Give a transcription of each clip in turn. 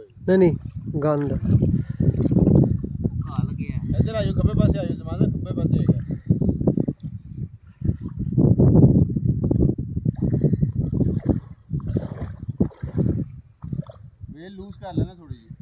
नहीं नहीं गांदा। हाँ, खब्बे लूज कर लेना थोड़ी जी।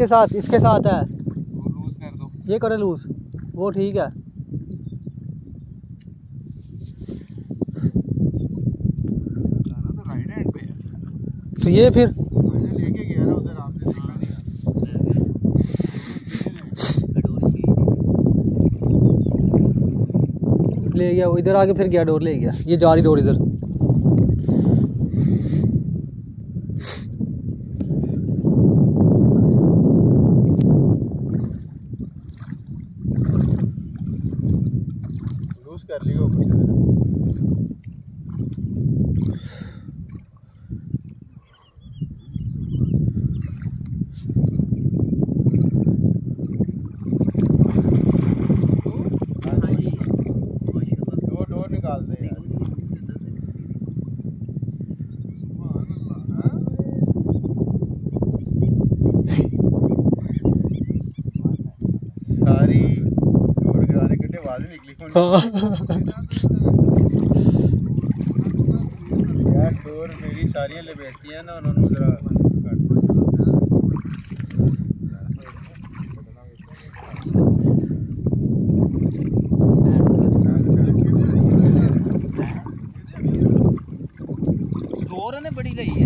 इसके साथ इसके साथ है। लूज कर दो। ये करे लूज वो ठीक है। तो राइट हैंड पे है। तो ये फिर लेके गया ना उधर आपने देखा नहीं ले गया वो इधर आके फिर गया डोर ले गया। ये जा रही डोर इधर। लूज कर लियो ਆਵਾਜ਼ ਨਿਕਲੀ ਹੁਣ। ਯਾਰ ਡੋਰ ਮੇਰੀ ਸਾਰੀਆਂ ਲਪੇਟੀਆਂ ਨਾ ਉਹਨਾਂ ਨੂੰ ਜ਼ਰਾ ਡੋਰ ਨੇ ਬੜੀ ਲਈ।